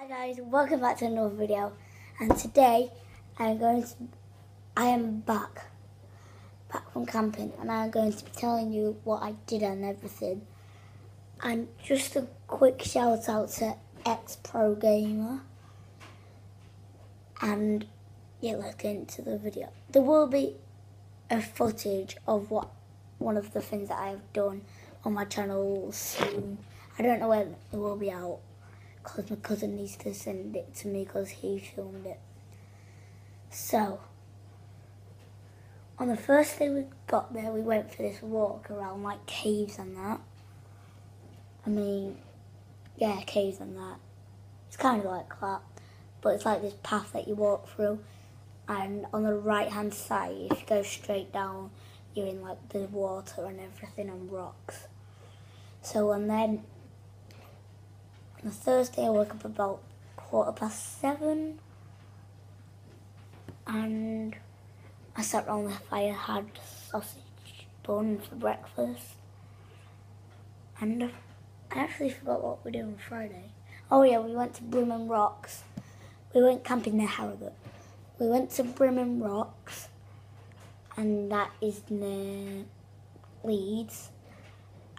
Hi guys, welcome back to another video. And today I'm going to, I am back, back from camping, and I'm going to be telling you what I did and everything. And just a quick shout out to X Pro Gamer. And yeah, let's get into the video. There will be a footage of what one of the things that I have done on my channel soon. I don't know when it will be out because my cousin needs to send it to me because he filmed it. So, on the first day we got there, we went for this walk around like caves and that. I mean, yeah, caves and that. It's kind of like that, but it's like this path that you walk through, and on the right hand side, if you go straight down, you're in like the water and everything and rocks. So, and then on a Thursday, I woke up about quarter past seven, and I sat around the fire, had sausage bun for breakfast, and I actually forgot what we did on Friday. Oh yeah, we went to Brimham Rocks. We went camping near Harrogate. We went to Brimham Rocks, and that is near Leeds,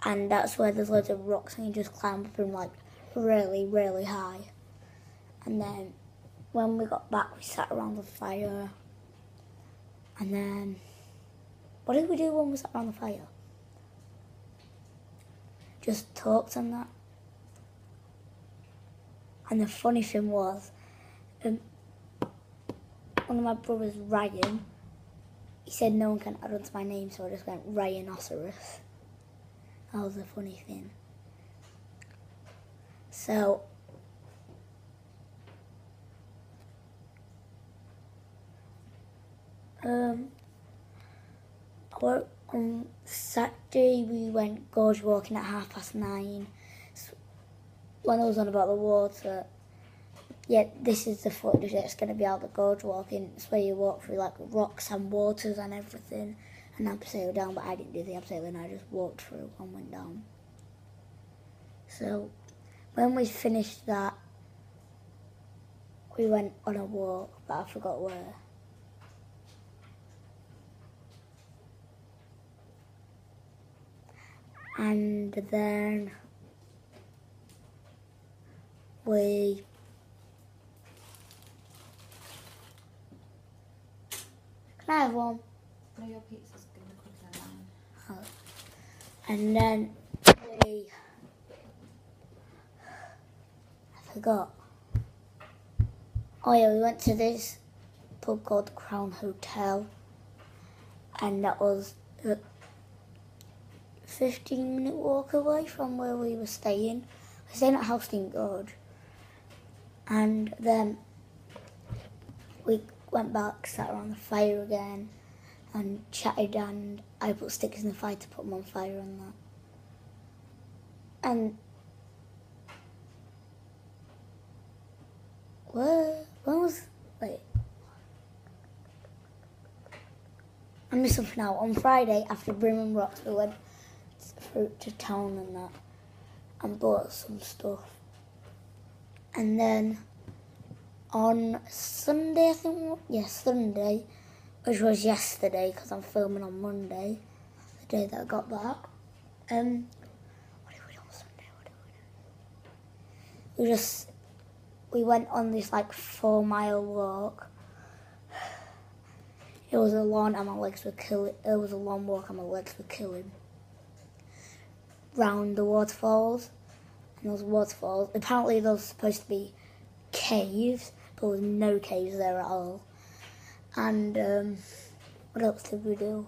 and that's where there's loads of rocks, and you just climb from like really, really high. And then when we got back, we sat around the fire. And then, what did we do when we sat around the fire? Just talked and that. And the funny thing was, um, one of my brothers, Ryan, he said no one can add on to my name, so I just went Ryanoceros. That was a funny thing. So um on Saturday we went gorge walking at half past nine. When I was on about the water, yeah, this is the footage that's going to be out the gorge walking. It's where you walk through like rocks and waters and everything, and abseil down. But I didn't do the abseiling; I just walked through and went down. So when we finished that, we went on a walk, but I forgot where. And then we Can I have one? No, your pizza's to cook line. Oh. And then we forgot. Oh yeah, we went to this pub called Crown Hotel, and that was a 15 minute walk away from where we were staying. We staying at How Stean Gorge, and then we went back, sat around the fire again, and chatted. And I put sticks in the fire to put them on fire and that. And What? When was wait? I missed something out. On Friday after Brimham Rocks, we went through to town and that, and bought some stuff. And then on Sunday, I think, yes, yeah, Sunday, which was yesterday because I'm filming on Monday, the day that I got back. Um, what did we do on Sunday? What did we do? We just we went on this like four mile walk. It was a long and my legs were killing. It was a long walk and my legs were killing. Round the waterfalls, and those waterfalls. Apparently, those supposed to be caves, but there was no caves there at all. And um, what else did we do?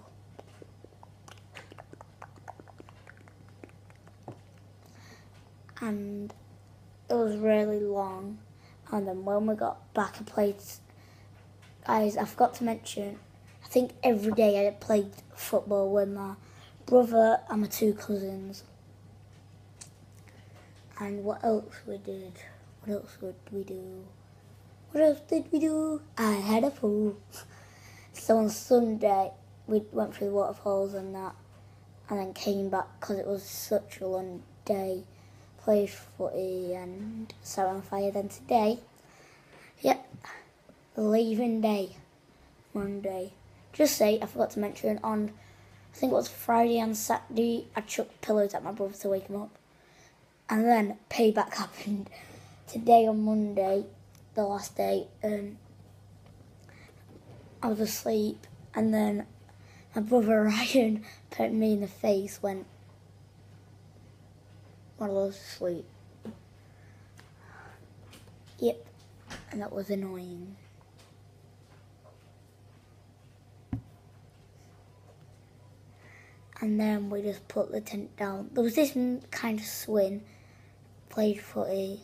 And it was really long. And then when we got back, I played. Guys, I forgot to mention. I think every day I played football with my brother and my two cousins. And what else we did? What else would we do? What else did we do? I had a pool. So on Sunday, we went through the waterfalls and that, and then came back because it was such a long day. Played footy and sat on fire. Then today, yep, leaving day, Monday. Just say I forgot to mention on, I think it was Friday and Saturday. I chucked pillows at my brother to wake him up, and then payback happened today on Monday, the last day. Um, I was asleep, and then my brother Ryan put me in the face when was asleep. Yep, and that was annoying. And then we just put the tent down. There was this kind of swing, played footy,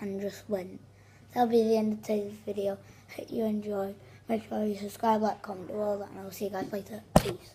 and just went. That'll be the end of today's video. Hope you enjoyed. Make sure you subscribe, like, comment, do all that, and I'll see you guys later. Peace.